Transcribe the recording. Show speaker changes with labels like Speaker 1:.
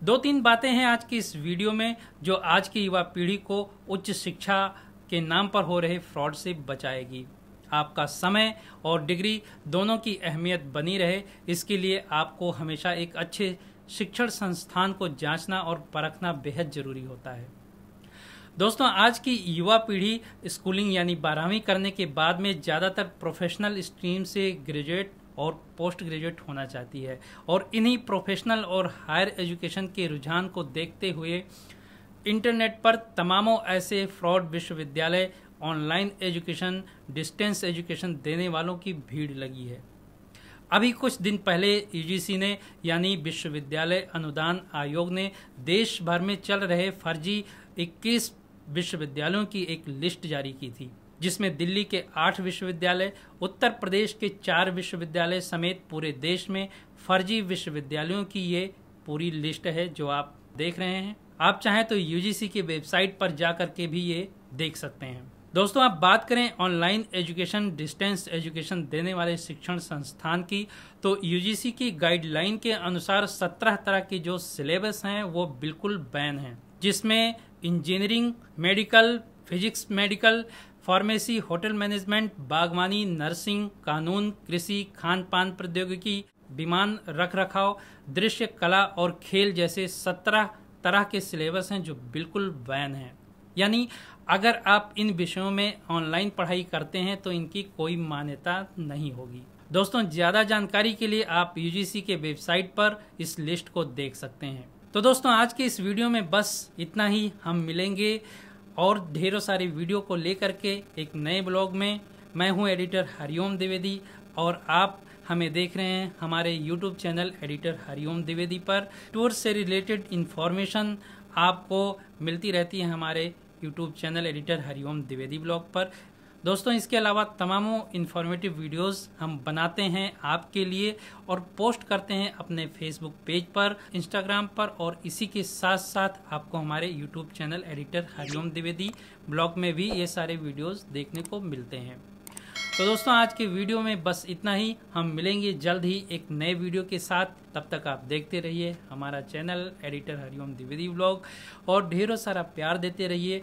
Speaker 1: दो तीन बातें हैं आज की इस वीडियो में, जो आज की युवा पीढ़ी को उच्च शिक्षा के नाम पर हो रहे फ्रॉड से बचाएगी। आपका समय और डिग्री दोनों की अहमियत बनी रहे। इसके लिए आपको हमेशा एक अच्छे शिक्षण संस्थान को जांचना और परखना बेहद ज़रूरी होता है। दोस्तों, आज की युवा पीढ़ी स्कूलिंग यानी बारहवीं करने के बाद में ज़्यादातर प्रोफेशनल स्ट्रीम से ग्रेजुएट और पोस्ट ग्रेजुएट होना चाहती है। और इन्हीं प्रोफेशनल और हायर एजुकेशन के रुझान को देखते हुए इंटरनेट पर तमामों ऐसे फ्रॉड विश्वविद्यालय ऑनलाइन एजुकेशन डिस्टेंस एजुकेशन देने वालों की भीड़ लगी है। अभी कुछ दिन पहले यूजीसी ने, यानी विश्वविद्यालय अनुदान आयोग ने, देश भर में चल रहे फर्जी 21 विश्वविद्यालयों की एक लिस्ट जारी की थी। जिसमें दिल्ली के आठ विश्वविद्यालय, उत्तर प्रदेश के चार विश्वविद्यालय समेत पूरे देश में फर्जी विश्वविद्यालयों की ये पूरी लिस्ट है जो आप देख रहे हैं। आप चाहें तो यूजीसी की वेबसाइट पर जाकर के भी ये देख सकते हैं। दोस्तों, आप बात करें ऑनलाइन एजुकेशन, डिस्टेंस एजुकेशन देने वाले शिक्षण संस्थान की तो यूजीसी की गाइडलाइन के अनुसार 17 तरह की जो सिलेबस हैं, वो बिल्कुल बैन हैं, जिसमें engineering, medical, physics medical pharmacy, hotel management, बागवानी, नर्सिंग, कानून, कृषि खान पान प्रौद्योगिकी, विमान रख रखाव दृश्य कला और खेल जैसे सत्रह तरह के सिलेबस हैं जो बिल्कुल बैन हैं। यानी अगर आप इन विषयों में ऑनलाइन पढ़ाई करते हैं तो इनकी कोई मान्यता नहीं होगी। दोस्तों, ज़्यादा जानकारी के लिए आप यूजीसी के वेबसाइट पर इस लिस्ट को देख सकते हैं। तो दोस्तों, आज के इस वीडियो में बस इतना ही। हम मिलेंगे और ढेरों सारी वीडियो को लेकर के एक नए ब्लॉग में मैं हूँ एडिटर हरिओम द्विवेदी और आप हमें देख रहे हैं हमारे YouTube channel editor Hariom Dwivedi पर। टूर से रिलेटेड इन्फॉर्मेशन आपको मिलती रहती है हमारे YouTube channel editor Hariom Dwivedi blog पर। दोस्तों, इसके अलावा तमामों इन्फॉर्मेटिव वीडियोस हम बनाते हैं आपके लिए और पोस्ट करते हैं अपने फेसबुक पेज पर इंस्टाग्राम पर और इसी के साथ साथ आपको हमारे YouTube channel editor Hariom Dwivedi blog में भी ये सारे वीडियोस देखने को मिलते हैं। तो दोस्तों, आज के वीडियो में बस इतना ही। हम मिलेंगे जल्द ही एक नए वीडियो के साथ। तब तक आप देखते रहिए हमारा channel editor Hariom Dwivedi blog और ढेरों सारा प्यार देते रहिए।